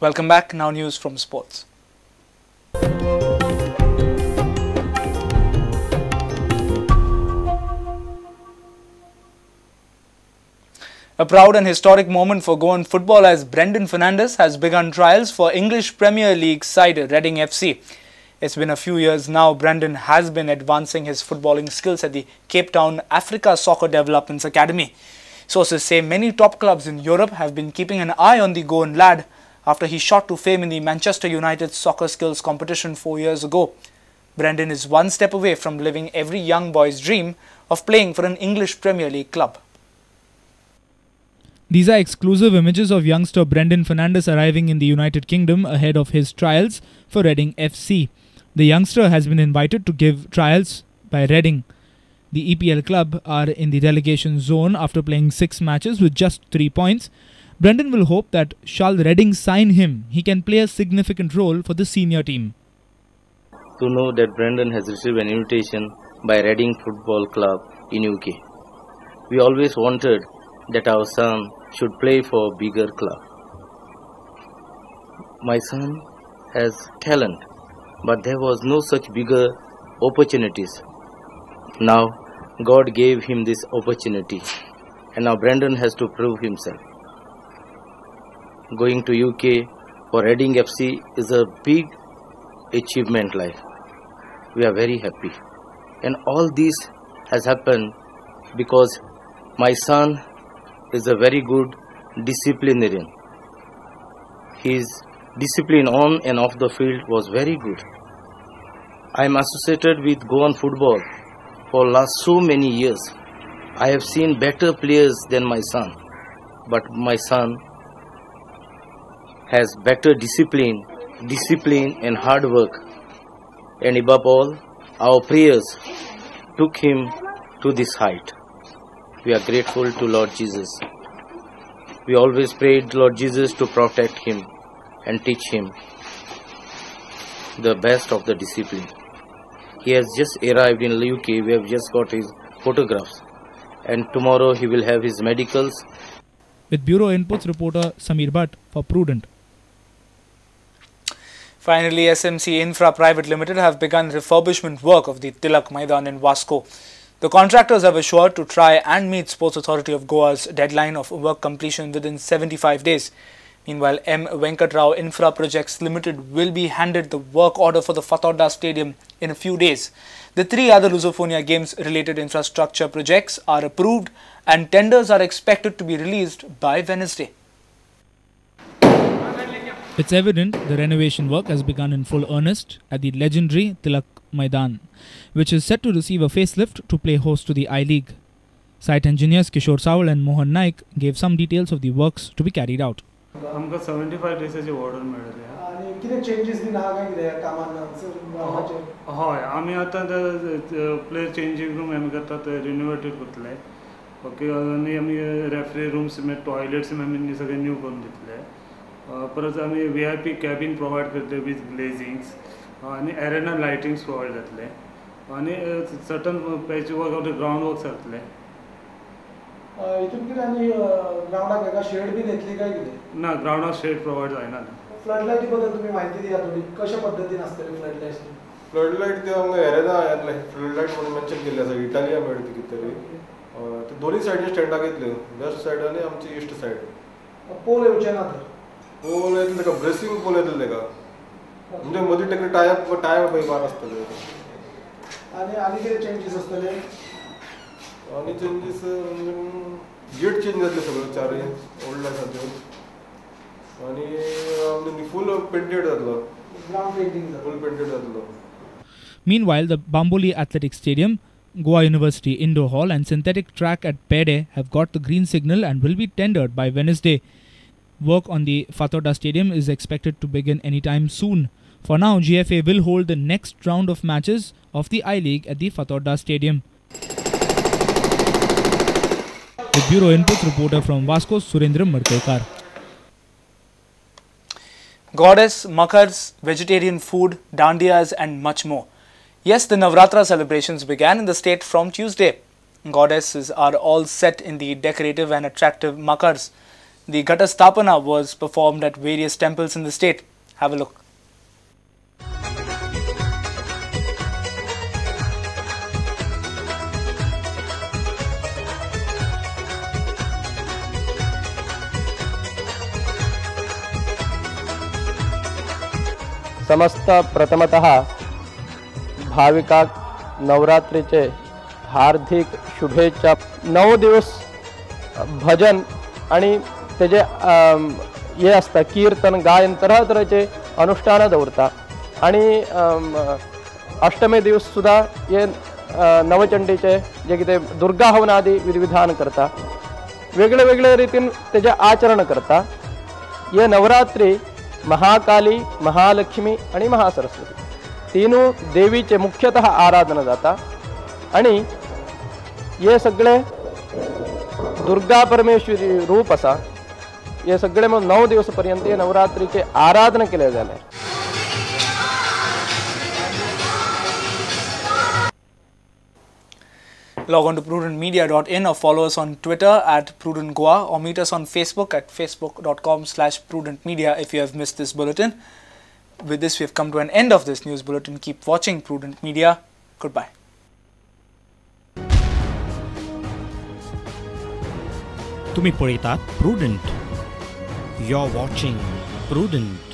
Welcome back. Now news from sports. A proud and historic moment for Goan football as Brandon Fernandes has begun trials for English Premier League side Reading FC. It's been a few years now. Brandon has been advancing his footballing skills at the Cape Town Africa Soccer Developments Academy. Sources say many top clubs in Europe have been keeping an eye on the Goan lad after he shot to fame in the Manchester United soccer skills competition four years ago. Brandon is one step away from living every young boy's dream of playing for an English Premier League club. These are exclusive images of youngster Brandon Fernandes arriving in the United Kingdom ahead of his trials for Reading FC. The youngster has been invited to give trials by Reading. The EPL club are in the relegation zone after playing six matches with just three points. Brandon will hope that shall Reading sign him, he can play a significant role for the senior team. To know that Brandon has received an invitation by Reading Football Club in UK. We always wanted that our son should play for a bigger club. My son has talent, but there was no such bigger opportunities. Now God gave him this opportunity, and now Brandon has to prove himself. Going to UK for Reading FC is a big achievement life. We are very happy. And all this has happened because my son is a very good disciplinarian. His discipline on and off the field was very good. I am associated with Goan football for last so many years. I have seen better players than my son, but my son has better discipline, discipline and hard work. And above all, our prayers took him to this height. We are grateful to Lord Jesus. We always prayed Lord Jesus to protect him and teach him the best of the discipline. He has just arrived in UK. We have just got his photographs. And tomorrow he will have his medicals. With Bureau Inputs reporter Samir Bhatt for Prudent. Finally, SMC Infra Private Limited have begun refurbishment work of the Tilak Maidan in Vasco. The contractors have assured to try and meet Sports Authority of Goa's deadline of work completion within 75 days. Meanwhile, M. Venkatrao Infra Projects Limited will be handed the work order for the Fatorda Stadium in a few days. The three other Lusofonia Games related infrastructure projects are approved and tenders are expected to be released by Wednesday. It's evident the renovation work has begun in full earnest at the legendary Tilak Maidan, which is set to receive a facelift to play host to the I League. Site engineers Kishore Saul and Mohan Naik gave some details of the works to be carried out. Order मेळ्ळी आणि कितें changes been आहा कितें कामान हय आमी आतां player changing room आमी करतात ते करतले ओके आनी आमी रेफ्री रूम्स टॉयलेट्स आमी सगळे न्यू करून दितले परत आमी V I P cabin provide करतले वीथ ग्लेजिंग्स आनी एरेना लायटिंग्स प्रोवायड जातले आनी certain patch work ground work जातले हितून कितें आनी ग्रावंडाक हेका शेड बीन येतली काय कितें ना ग्रावंडाक शेड प्रोवायड जायना फ्लड लायटी बद्दल तुमी म्हायती दिया थोडी. कशा पद्दतीन आसतली फ्लड लायट्स फ्लड लायट ते आमकां हेरेना येतले. फ्लड लायट म्हणून मेन्शन केल्ले आसा इटालिया मेळटा कितें तरी ते दोन्ही सायडीन स्टँडाक येतल्यो वेस्ट सायड आनी आमची इस्ट सायड पोल येवचे ना तर पोल येतले तेका ब्रेसिंग पोल येतले तेका म्हणजे मदीं तेका टायप टायप बार आसतले आनी आनी कितें चेंजीस आसतले आनी चेंजीस गेट चेंज जातले सगळे चारय ओल्ड आसा त्यो आनी फूल पेंटेड जातलो ग्राउंड पेंटिंग फूल पेंटेड जातलो Meanwhile, the Bamboli Athletic Stadium, Goa University Indoor Hall, and synthetic track at Pede have got the green signal and will be tendered by Wednesday. Work on the Fatorda Stadium is expected to begin anytime soon. For now, GFA will hold the next round of matches of the I League at the Fatorda Stadium. The Bureau Inputs reporter from Vasco, Surendra Markekar. Goddess, makars, vegetarian food, dandiyas and much more. Yes, the Navratra celebrations began in the state from Tuesday. Goddesses are all set in the decorative and attractive makars. The Ghatasthapana was performed at various temples in the state. Have a look. समस्त प्रथमतः भाविका नवरात्रीचे हार्दिक शुभेच्छा नऊ दिवस भजन आणि तेजे हे आसता कीर्तन गायन तऱ्हा तरेचे अनुष्ठानं दवरता आणि अष्टमे दिवस हे नवचंडीचे जे कितें दुर्गा हवन आदी विधिविधान करता. वेगळे वेगळे रितीन तेजें आचरण करता. हे नवरात्री महाकाली महालक्ष्मी आणि महासरस्वती. तीनू देवीचे मुख्यतः आराधना जाता. आणि हे सगळे दुर्गा परमेश्वरी रूप असा. हे सगळे मग नऊ दिवस पर्यंत हे नवरात्रीचे आराधना केले जाल्यार Log on to prudentmedia.in or follow us on Twitter at Prudent Goa or meet us on Facebook at facebook.com slash prudentmedia if you have missed this bulletin. With this, we have come to an end of this news bulletin. Keep watching Prudent Media. Goodbye. तुम्ही पळयतात prudent You're watching Prudent.